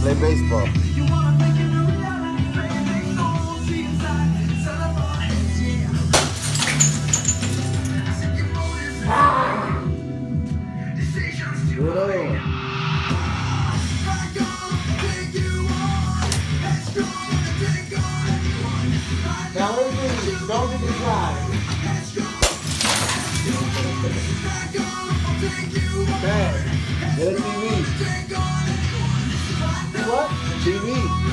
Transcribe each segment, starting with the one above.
Play baseball. Bad. Get a TV. What? TV.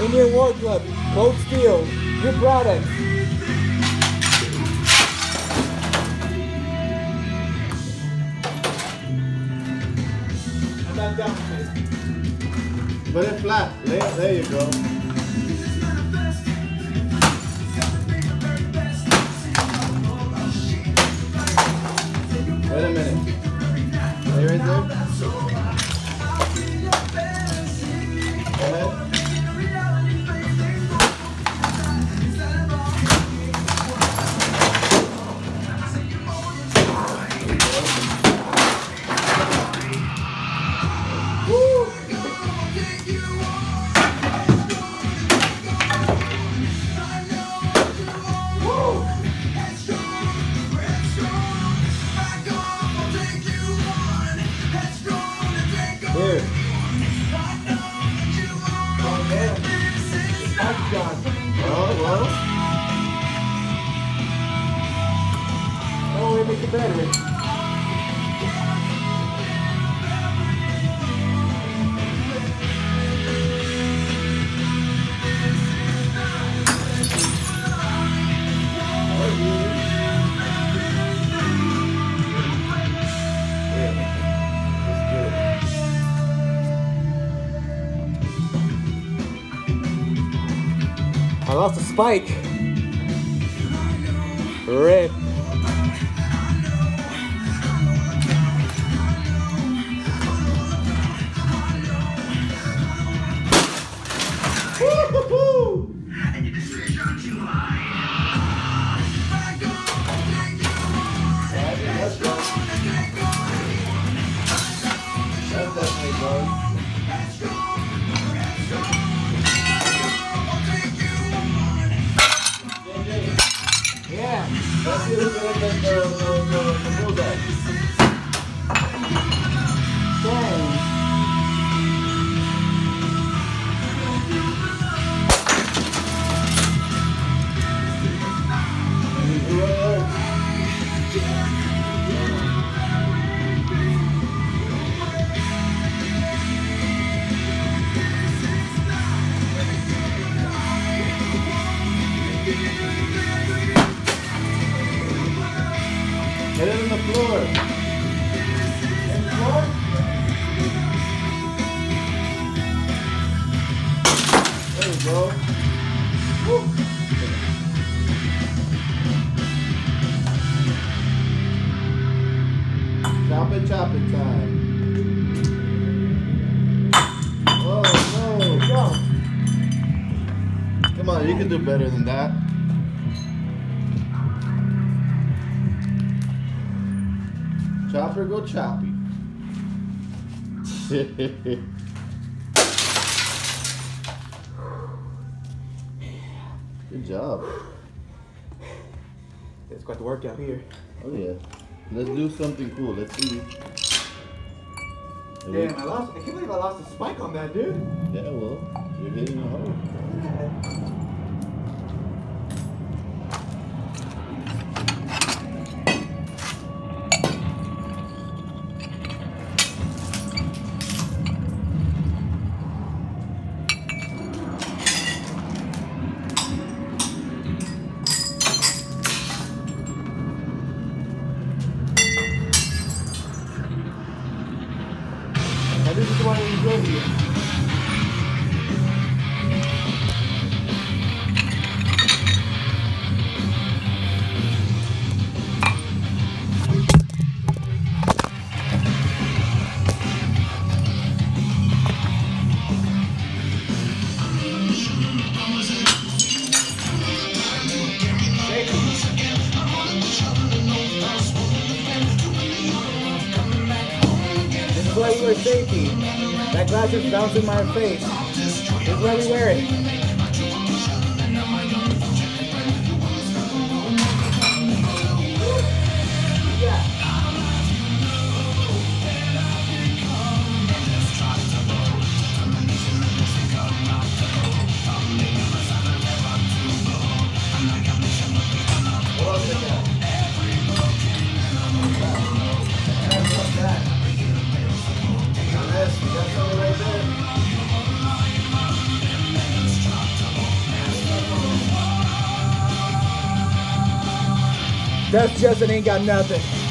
Indian War Club, Cold Steel, your product. Put it flat. There, there you go. Wait a minute. Stay right there. I lost a spike. Rip. Yeah. Better than that. Chopper, go choppy. Good job. It's quite the workout here. Oh yeah. Let's do something cool. Let's see. Damn, I lost. I can't believe I lost a spike on that, dude. Yeah, well, you're hitting it hard. And this Is bouncing my face. This is why we wear it. That's just it ain't got nothing.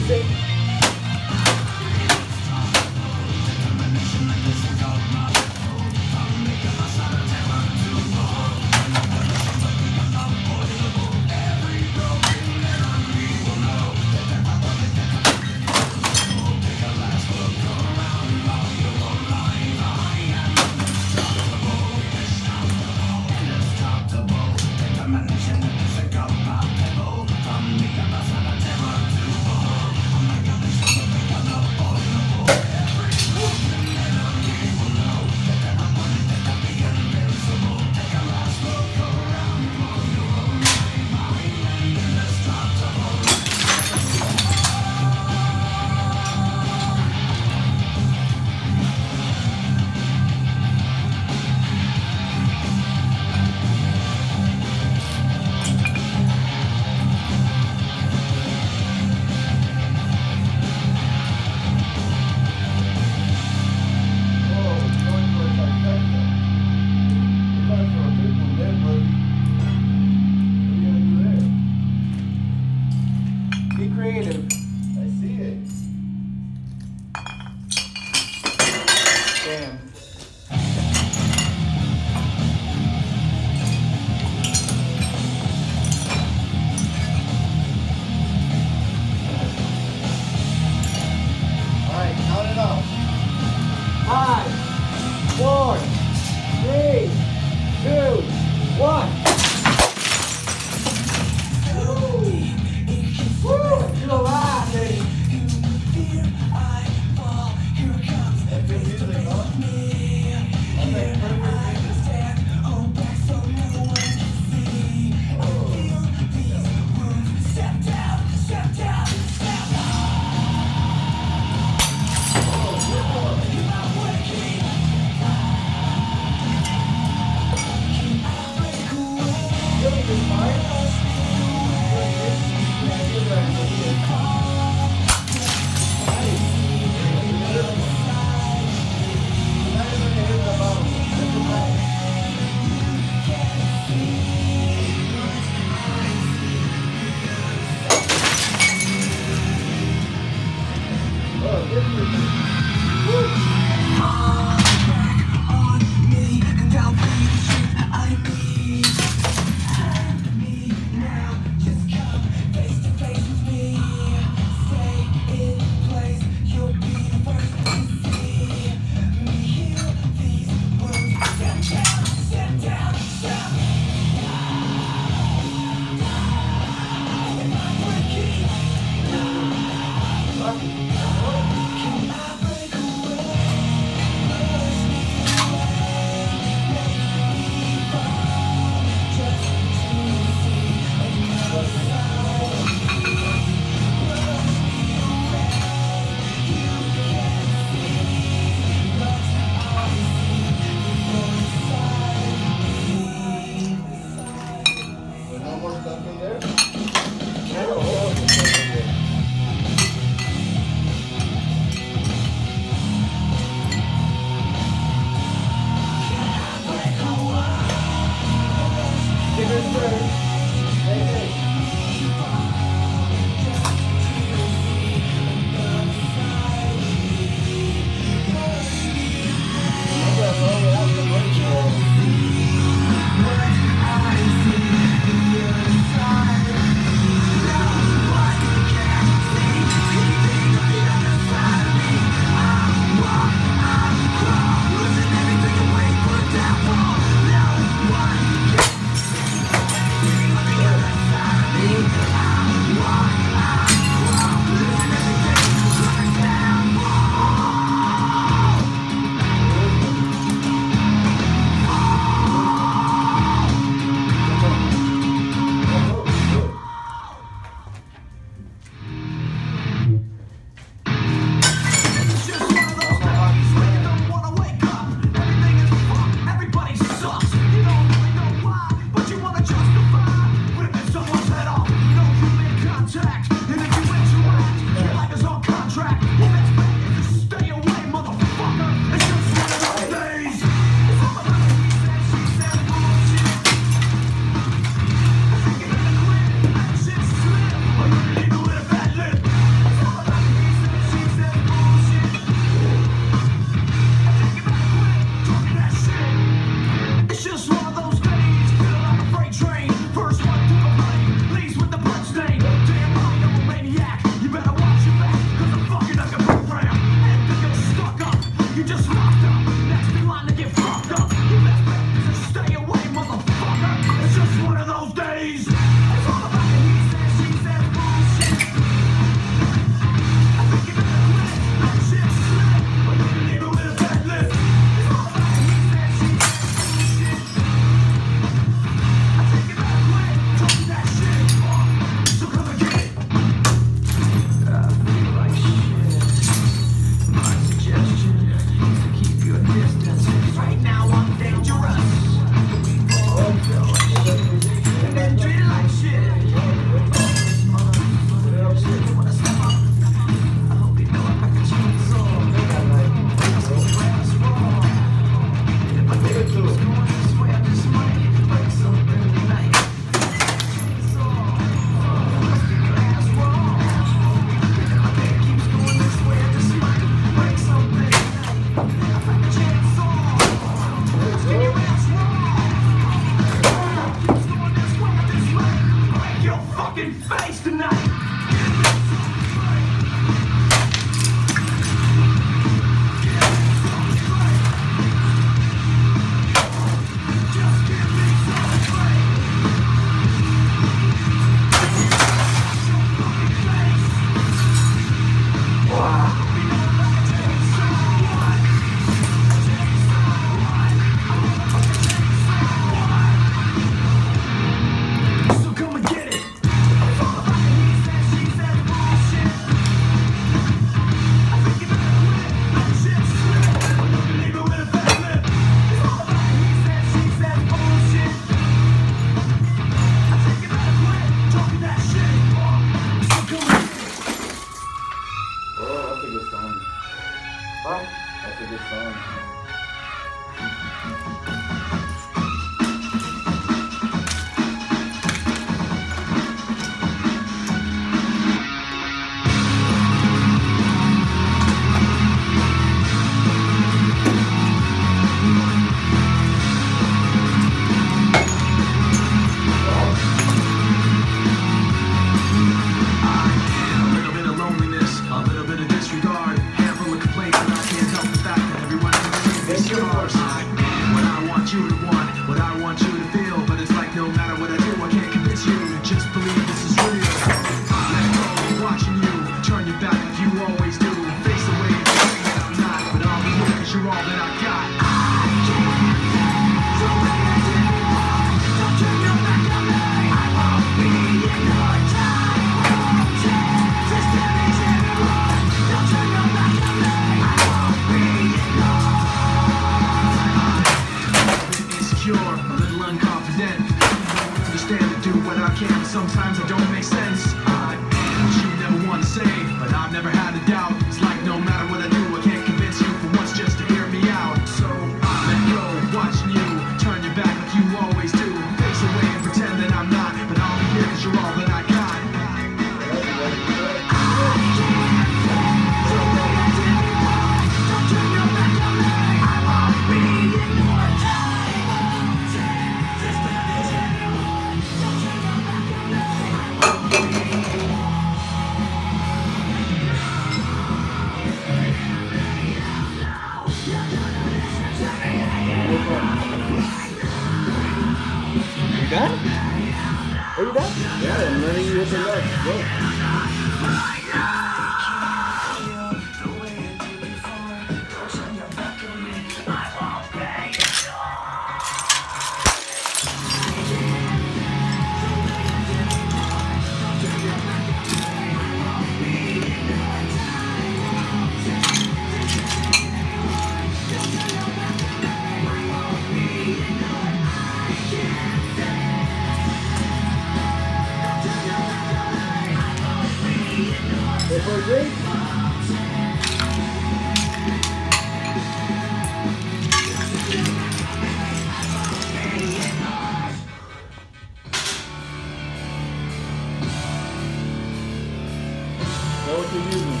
what you're using.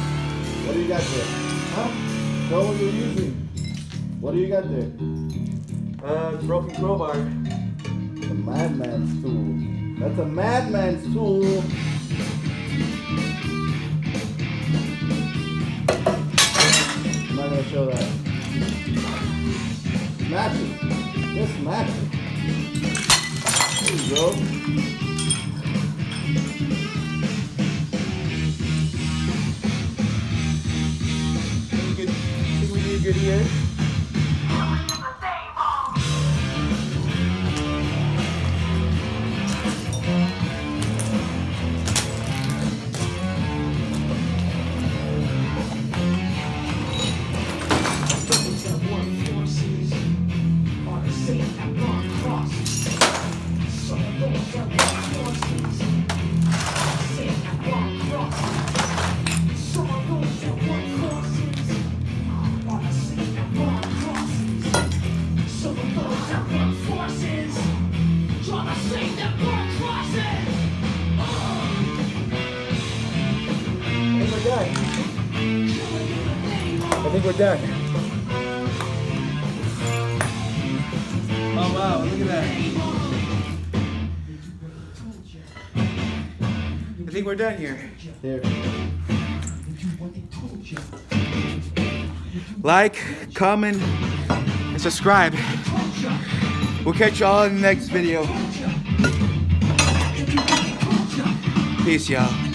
What do you got there? Huh? Know what you're using. What do you got there? Uh, broken crowbar. A madman's tool. That's a madman's tool. I'm not gonna show that. Matches. Just matches. There you go. video. And we're done. I think we're done. Oh wow, look at that. I think we're done here. There. Like, comment, and subscribe. We'll catch y'all in the next video. Peace, y'all.